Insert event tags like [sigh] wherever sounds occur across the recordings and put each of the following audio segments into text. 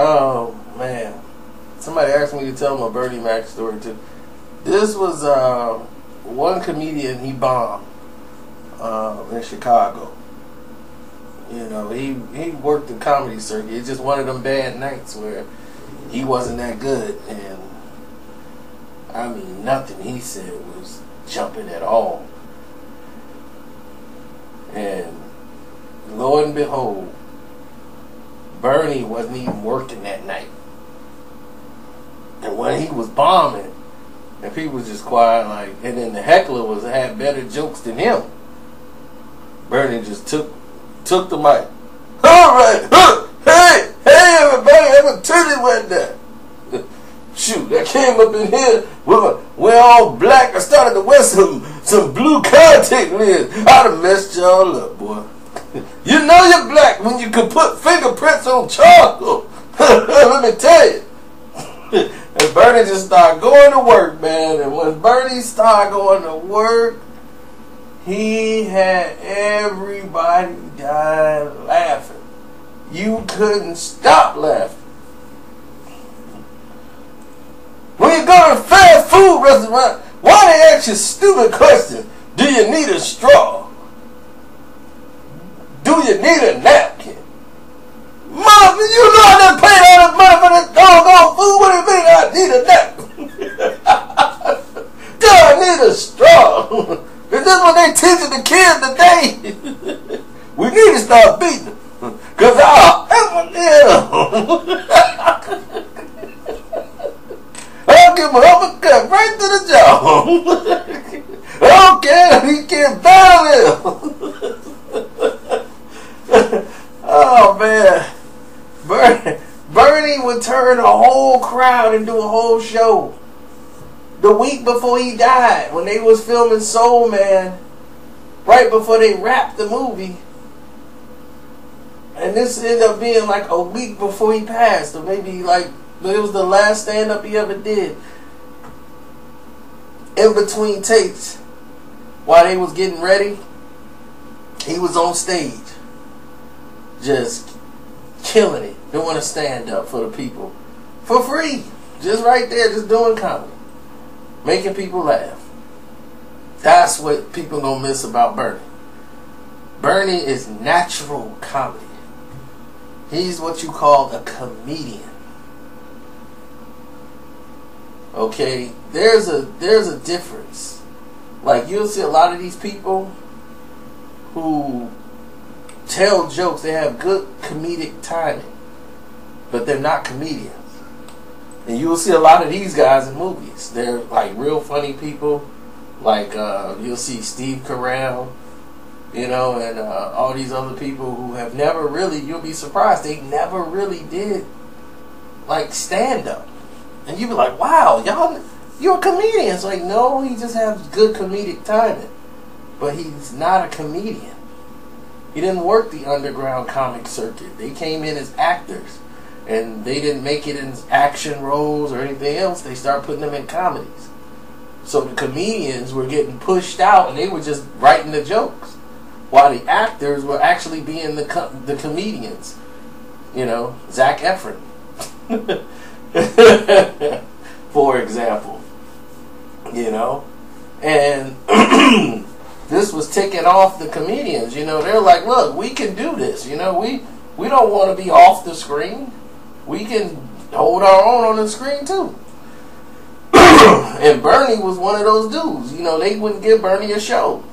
Oh man, somebody asked me to tell a Bernie Mac story too. This was uh, one comedian he bombed uh, in Chicago. You know, he he worked the comedy circuit. It's just one of them bad nights where he wasn't that good, and I mean, nothing he said was jumping at all. And lo and behold, Bernie wasn't even working that night. And when he was bombing, and people was just quiet, like, and then the heckler was had better jokes than him. Bernie just took took the mic. All right, hey, hey, everybody, have a turn went there. [laughs] Shoot, I came up in here with a, we're all black. I started to wear some some blue contact lenses. I'd have messed y'all up, boy. You know you're black when you can put fingerprints on charcoal. [laughs] Let me tell you. [laughs] and Bernie just started going to work, man. And when Bernie started going to work, he had everybody dying laughing. You couldn't stop laughing. When you go to fast food restaurant, why they ask you stupid question? Do you need a straw? You need a napkin? Mother, you know I done paid all this money for this doggone food. What do you mean I need a napkin? [laughs] do I need a straw? [laughs] Is this what they teaching the kids today? [laughs] we need to start beating them. Cause I'll ever I'll give him an uppercut right to the jaw. I don't care. He can't battle him. oh man, Bernie, Turn a whole crowd into a whole show. The week before he died, when they was filming Soul Men, right before they wrapped the movie, and this ended up being like a week before he passed, or maybe like it was the last stand up he ever did. In between takes, while they was getting ready, he was on stage, just killing it, doing to stand up for the people for free, just right there, just doing comedy, making people laugh. That's what people gonna miss about Bernie. Bernie is natural comedy. He's what you call a comedian. Okay, there's a there's a difference. Like you'll see a lot of these people who tell jokes, they have good comedic timing, but they're not comedians. And you will see a lot of these guys in movies. They're like real funny people. Like uh, you'll see Steve Carell, you know, and uh, all these other people who have never really. You'll be surprised they never really did like stand up. And you'd be like, wow, y'all, you're a comedian. It's like, no, he just has good comedic timing. But he's not a comedian. He didn't work the underground comic circuit. They came in as actors. And they didn't make it in action roles or anything else. They started putting them in comedies. So the comedians were getting pushed out and they were just writing the jokes. While the actors were actually being the, the comedians. You know, Zac Efron. [laughs] for example. You know? And [clears throat] this was ticking off the comedians. You know, they're like, look, we can do this. You know, we, we don't want to be off the screen. We can hold our own on the screen too. [clears throat] and Bernie was one of those dudes. You know, they wouldn't give Bernie a show.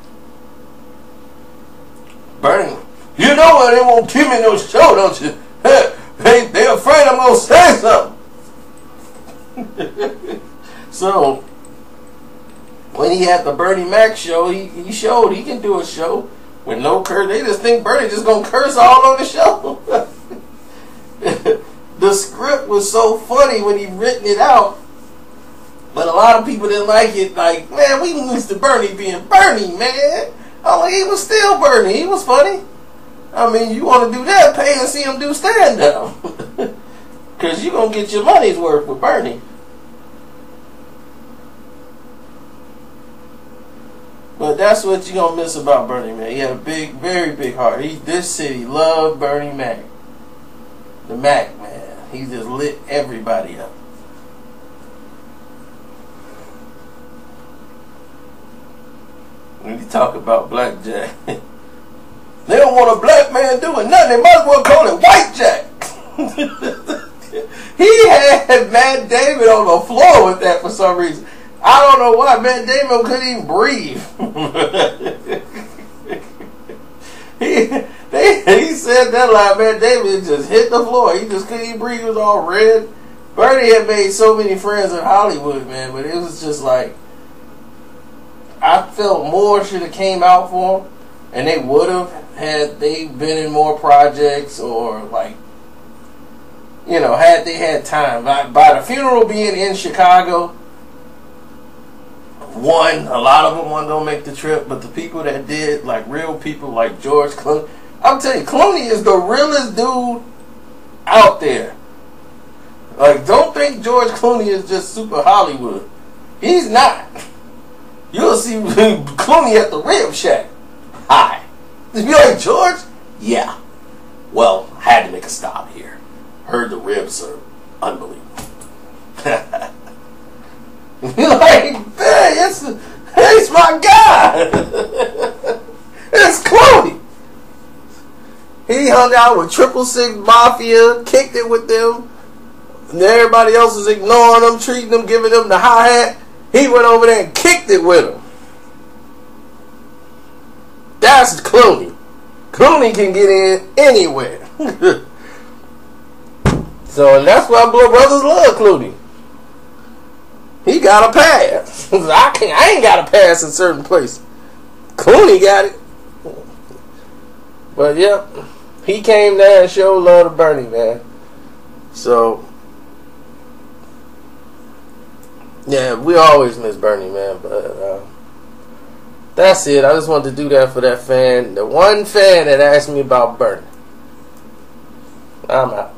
Bernie, you know what? They won't give me no show, don't you? [laughs] They, they afraid I'm to say something. [laughs] so when he had the Bernie Mac show, he, he showed he can do a show with no curse. They just think Bernie just gonna curse all on the show. [laughs] the script was so funny when he written it out, but a lot of people didn't like it. Like, man, we used to Bernie being Bernie, man. I'm like, he was still Bernie. He was funny. I mean, you want to do that? Pay and see him do stand up. Because [laughs] you're going to get your money's worth with Bernie. But that's what you're going to miss about Bernie, man. He had a big, very big heart. He, this city loved Bernie Mac. The Mac. He just lit everybody up. When you talk about blackjack, [laughs] they don't want a black man doing nothing. They might as well call it white jack. [laughs] he had Matt Damon on the floor with that for some reason. I don't know why. Matt Damon couldn't even breathe. [laughs] he, they, [laughs] he said that line, man. Damon just hit the floor. He just couldn't even breathe. He was all red. Bernie had made so many friends in Hollywood, man, but it was just like I felt more should have came out for him, and they would have had they been in more projects or like you know had they had time. By, by the funeral being in Chicago, one a lot of them want to make the trip, but the people that did, like real people, like George Clooney, I'm telling you, Clooney is the realest dude out there. Like, don't think George Clooney is just super Hollywood. He's not. You'll see [laughs] Clooney at the Rib Shack. Hi. You like George? Yeah. Well, I had to make a stop here. Heard the ribs are unbelievable. [laughs] Like, hey, it's, it's my guy. [laughs] it's Clooney. He hung out with Triple Six Mafia, kicked it with them. And everybody else was ignoring them, treating them, giving them the hi hat. He went over there and kicked it with them. That's Clooney. Clooney can get in anywhere. [laughs] so and that's why Blood Brothers love Clooney. He got a pass. [laughs] I can't. I ain't got a pass in certain places. Clooney got it. But yep, he came there and showed love to Bernie, man. So yeah, we always miss Bernie, man. But uh, that's it. I just wanted to do that for that fan, the one fan that asked me about Bernie. I'm out.